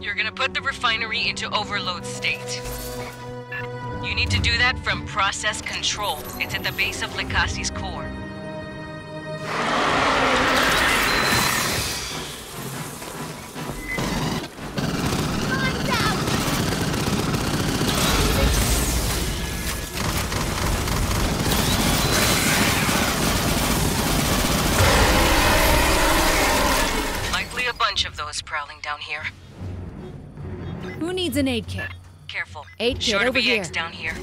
You're gonna put the refinery into overload state. You need to do that from process control. It's at the base of Likasi's core. Aid kit? Careful. Aid kit to over be here. eggs down here.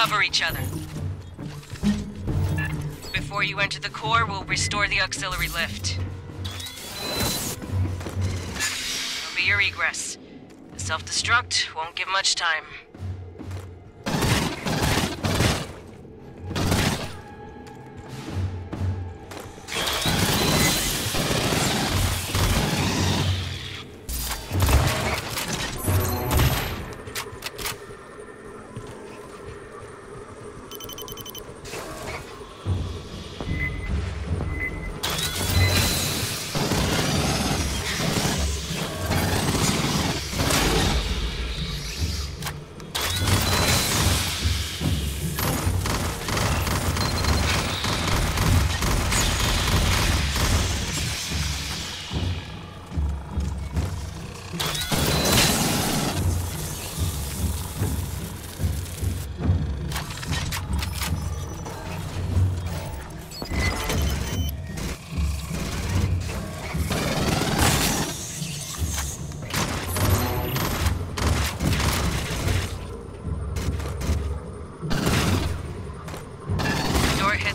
Cover each other. Before you enter the core, we'll restore the auxiliary lift. It'll be your egress. The self-destruct won't give much time.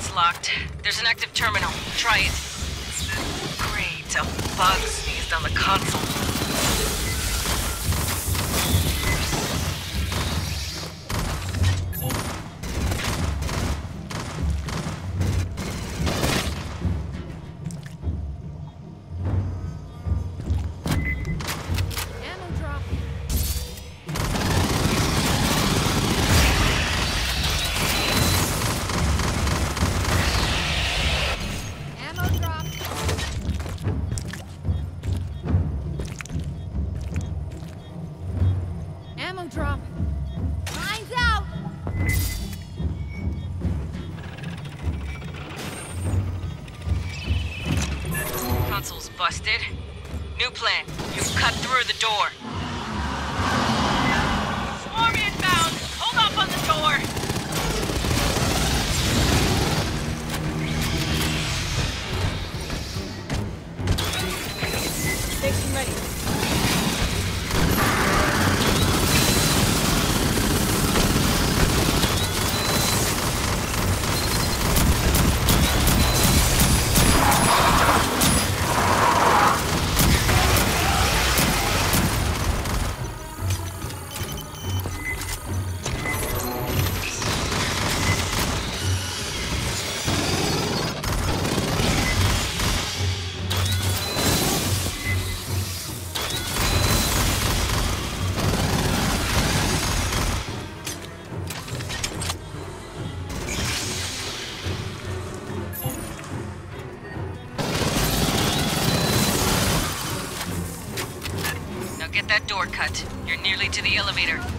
Hit's locked. There's an active terminal. Try it. Great, a bug sneezed on the console. Busted. New plan. You cut through the door. to the elevator.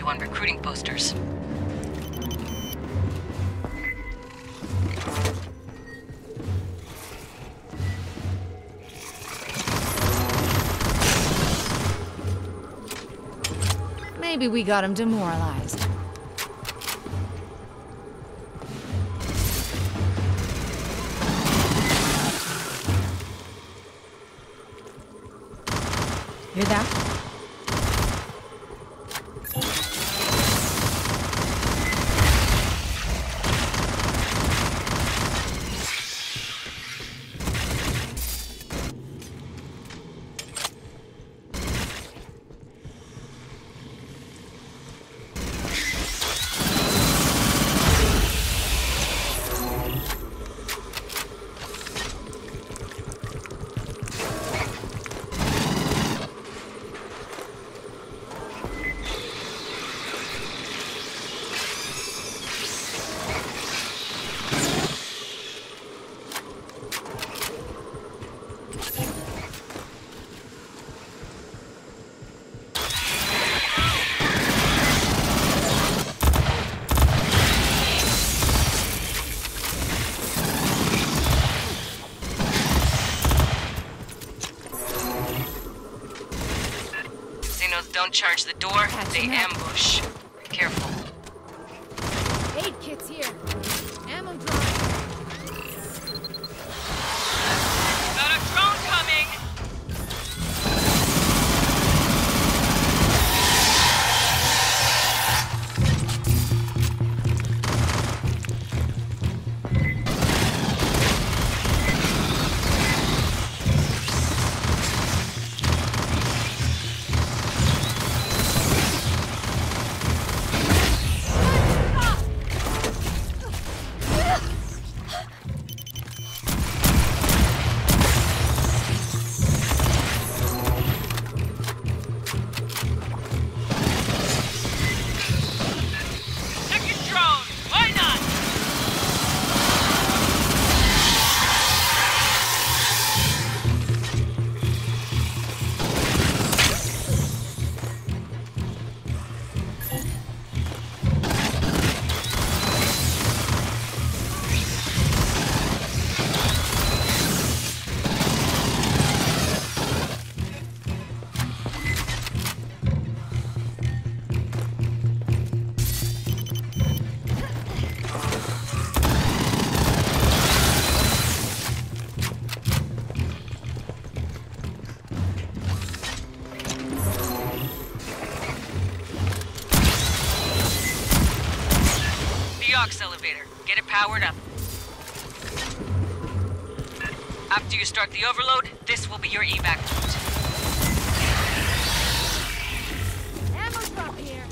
you on recruiting posters. Maybe we got him demoralized. Hear that? charge the door, they ambush. Powered up. After you start the overload, this will be your evac route. Ammo drop here.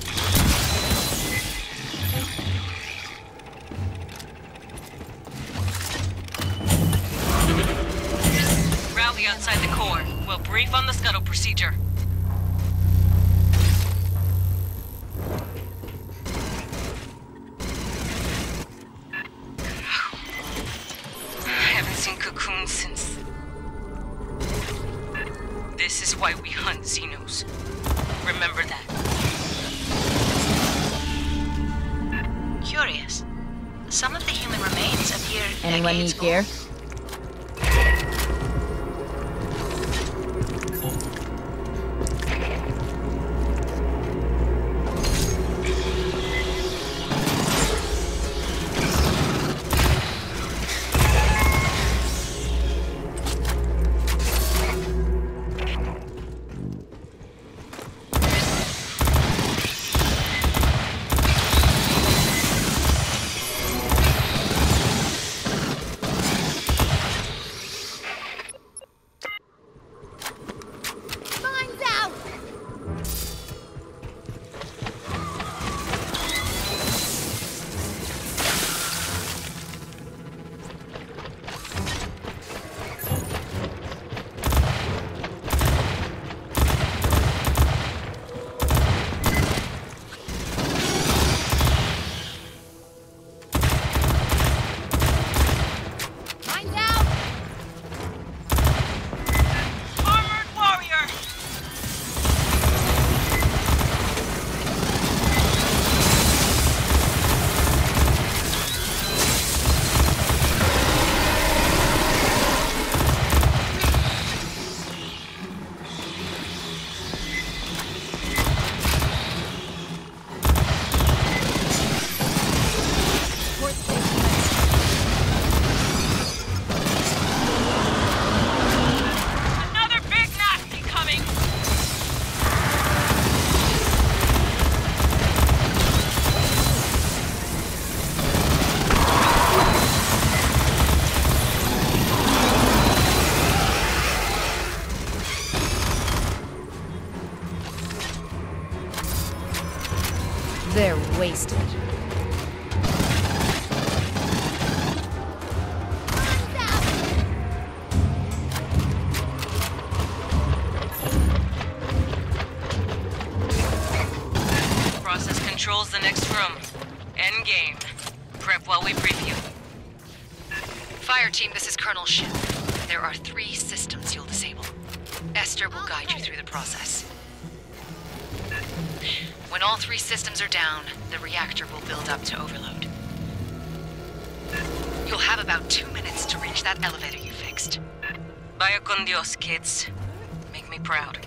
Rally outside the core. We'll brief on the scuttle procedure. Since... This is why we hunt Xenos. Remember that. Curious. Some of the human remains appear Anyone need gear? Wasted. That you fixed. Vaya con Dios, kids. Make me proud.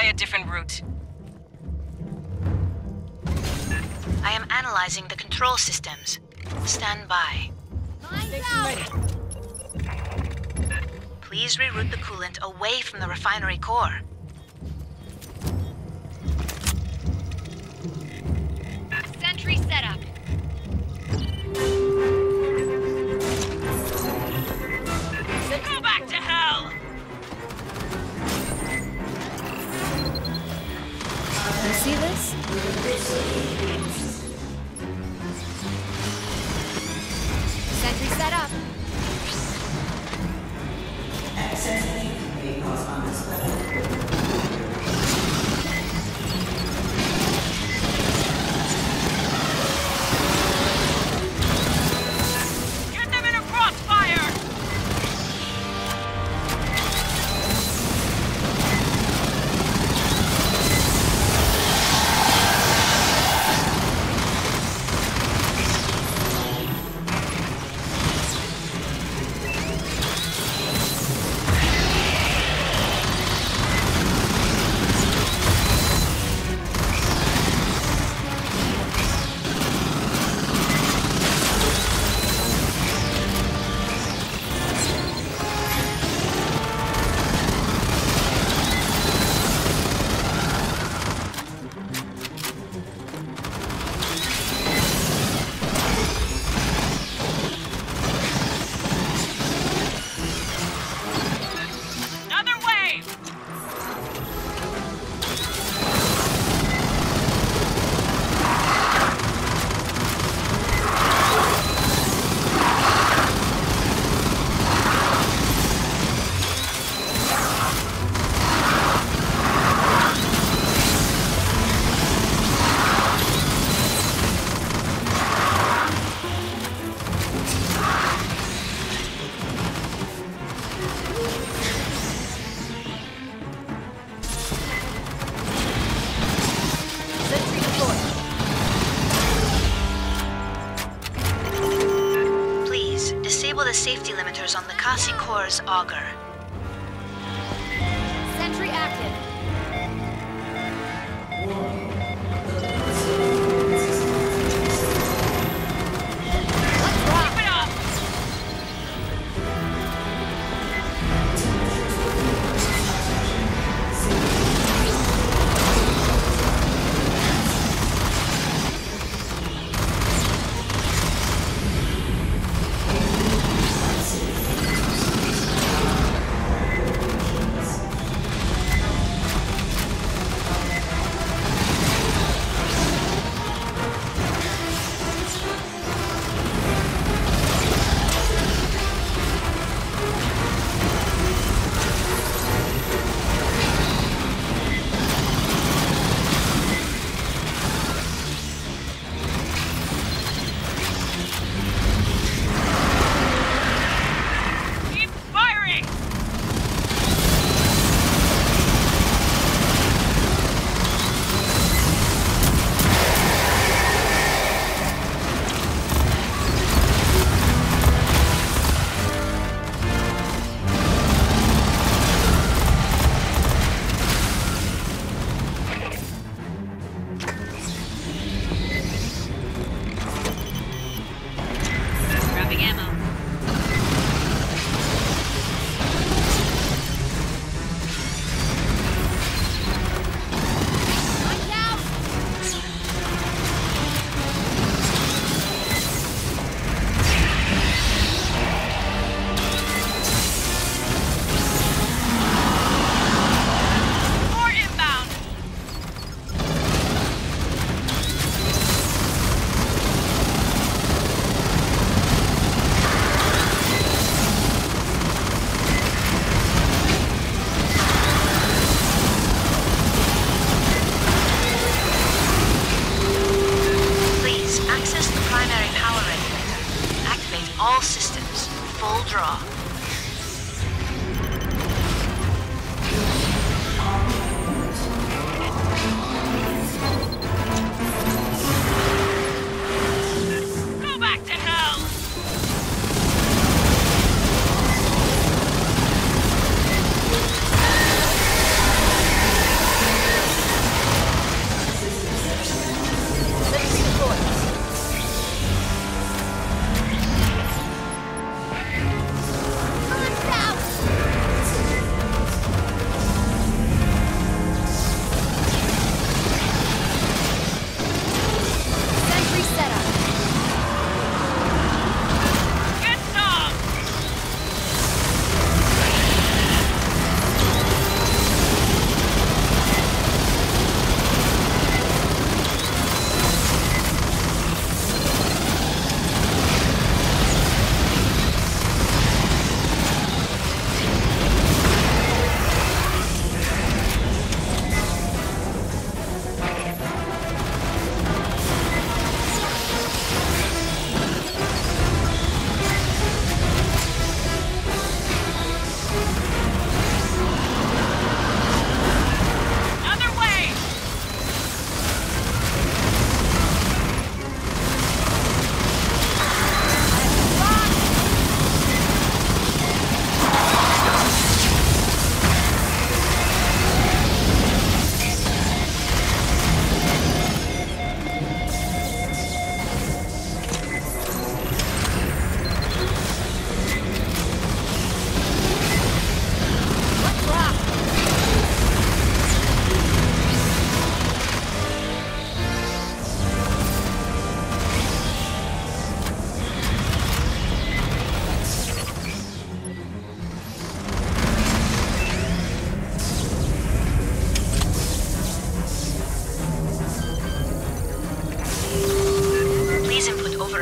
By a different route. I am analyzing the control systems. Stand by. Please reroute the coolant away from the refinery core. Sentry set up. safety limiters on the Kasi Corps auger.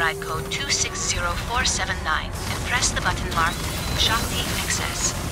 guide code 260479 and press the button marked Shakti Access.